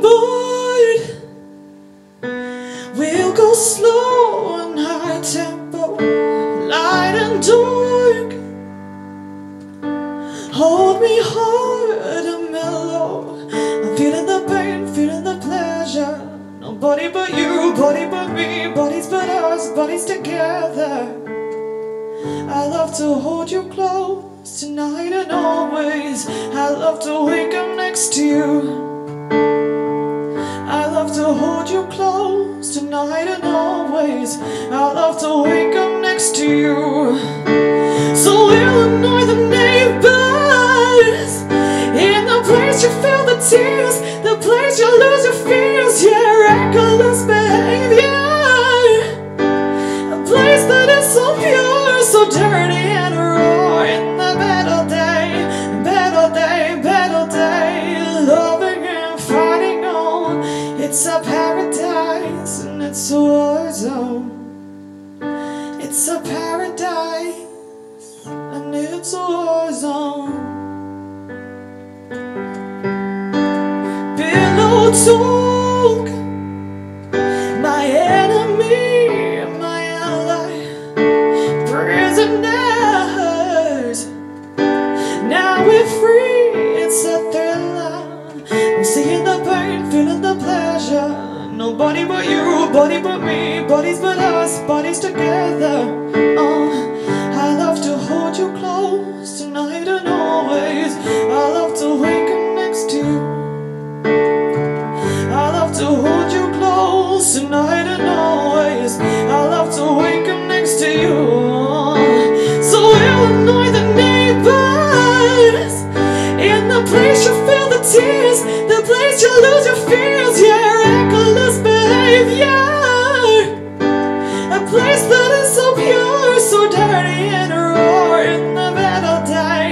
board. We'll go slow and high tempo, light and dark. Hold me hard and mellow. I'm feeling the pain, feeling the pleasure. Nobody but you, body but me, bodies but us, bodies together. I love to hold you close tonight and always. I love to wake up next to you. Always. I love to wake up next to you. So annoy the neighbors in the place you feel the tears, the place you lose your fears, yeah, reckless behavior. A place that is so pure, war zone. It's a paradise and it's a war zone. Pillow talk, Nobody but you, body but me, bodies but us, bodies together. Oh, I love to hold you close tonight and always. I love to wake up next to you. I love to hold you close tonight and always. I love to wake up next to you. So we'll annoy the neighbors in the place you feel the tears, the place you lose your fears. Yeah, behavior. A place that is so pure, so dirty and raw in the battle day,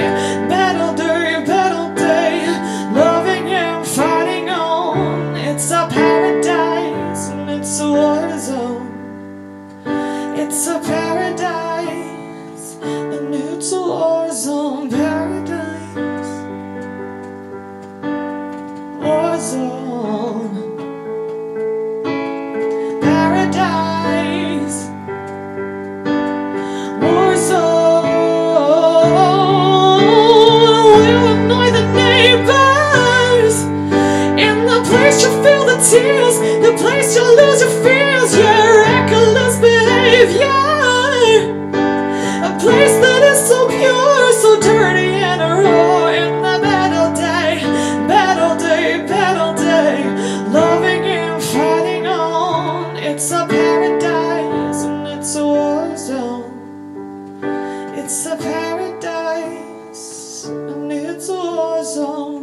battle day, battle day, loving and fighting on. It's a paradise and it's a war zone. It's a paradise and it's a war zone. Paradise, war zone. Tears, the place you lose your fears. Yeah, reckless behavior. It's a paradise and it's a war zone.